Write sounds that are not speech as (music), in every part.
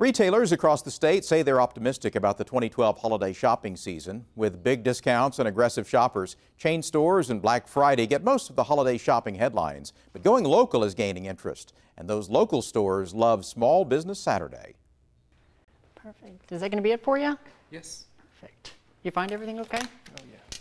Retailers across the state say they're optimistic about the 2012 holiday shopping season. With big discounts and aggressive shoppers, chain stores and Black Friday get most of the holiday shopping headlines. But going local is gaining interest, and those local stores love Small Business Saturday. Perfect. Is that going to be it for you? Yes. Perfect. You find everything okay? Oh, yeah.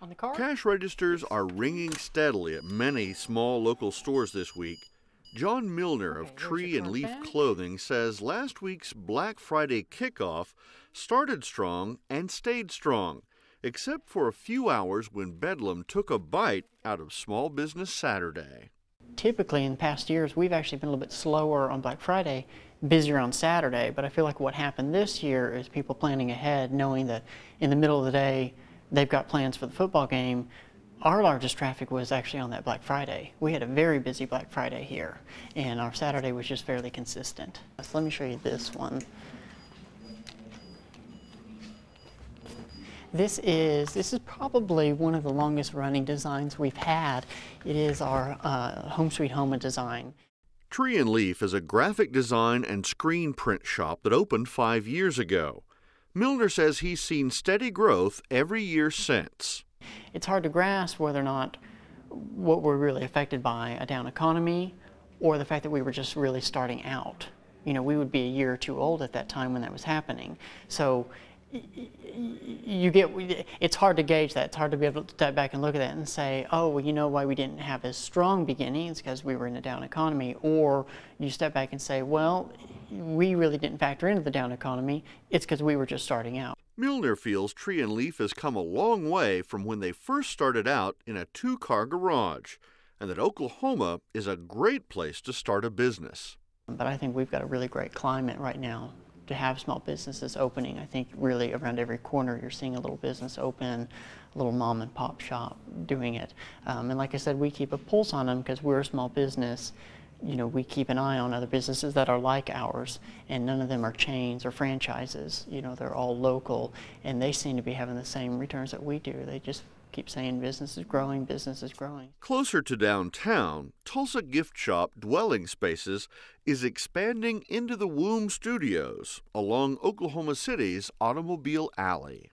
On the card? Cash registers are ringing steadily at many small local stores this week. John Milner of Tree and Leaf Clothing says last week's Black Friday kickoff started strong and stayed strong, except for a few hours when Bedlam took a bite out of Small Business Saturday. Typically, in past years, we've actually been a little bit slower on Black Friday, busier on Saturday, but I feel like what happened this year is people planning ahead, knowing that in the middle of the day they've got plans for the football game our largest traffic was actually on that Black Friday. We had a very busy Black Friday here, and our Saturday was just fairly consistent. So let me show you this one. This is this is probably one of the longest running designs we've had. It is our uh, Home Sweet Home design. Tree and Leaf is a graphic design and screen print shop that opened five years ago. Milner says he's seen steady growth every year since it's hard to grasp whether or not what we're really affected by a down economy or the fact that we were just really starting out. You know, we would be a year or two old at that time when that was happening. So you get it's hard to gauge that. It's hard to be able to step back and look at that and say oh well you know why we didn't have as strong beginnings because we were in a down economy. Or you step back and say well we really didn't factor into the down economy. It's because we were just starting out. Milner feels Tree and Leaf has come a long way from when they first started out in a two car garage, and that Oklahoma is a great place to start a business. But I think we've got a really great climate right now to have small businesses opening. I think really around every corner you're seeing a little business open, a little mom and pop shop doing it. Um, and like I said, we keep a pulse on them because we're a small business you know, we keep an eye on other businesses that are like ours, and none of them are chains or franchises. You know, they're all local, and they seem to be having the same returns that we do. They just keep saying business is growing, business is growing. Closer to downtown, Tulsa Gift Shop Dwelling Spaces is expanding into the Womb Studios along Oklahoma City's Automobile Alley.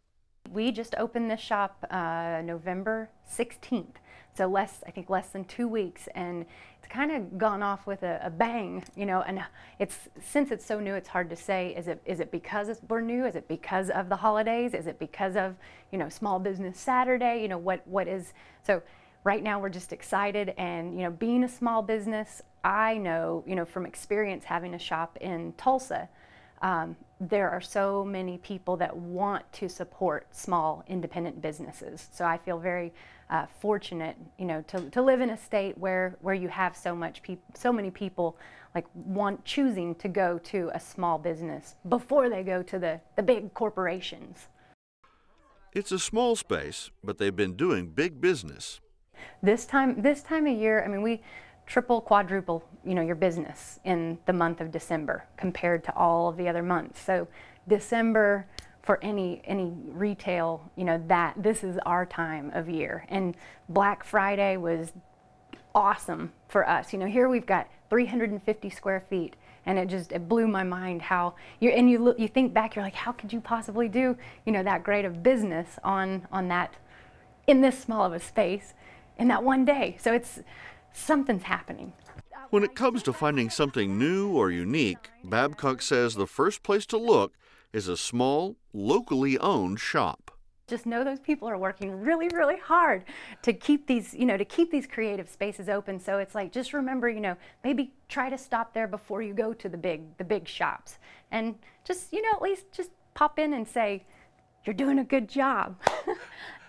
We just opened this shop uh, November 16th. So less, I think less than two weeks, and it's kind of gone off with a, a, bang, you know. And it's since it's so new, it's hard to say. Is it is it because we're new? Is it because of the holidays? Is it because of you know Small Business Saturday? You know what what is so. Right now, we're just excited, and you know, being a small business, I know, you know, from experience having a shop in Tulsa, um, there are so many people that want to support small independent businesses. So I feel very uh, fortunate, you know, to, to live in a state where, where you have so much peop- so many people like want choosing to go to a small business before they go to the, the big corporations. It's a small space, but they've been doing big business. This time this time of year, I mean we triple, quadruple, you know, your business in the month of December compared to all of the other months. So December for any any retail, you know, that this is our time of year. And Black Friday was awesome for us. You know, here we've got 350 square feet and it just it blew my mind how you and you look, you think back you're like how could you possibly do you know that great of business on on that in this small of a space in that one day so it's something's happening. When it comes to finding something new or unique, Babcock says the first place to look is a small, locally owned shop. Just know those people are working really, really hard to keep these, you know, to keep these creative spaces open. So it's like just remember, you know, maybe try to stop there before you go to the big, the big shops, and just, you know, at least just pop in and say, "You're doing a good job." (laughs)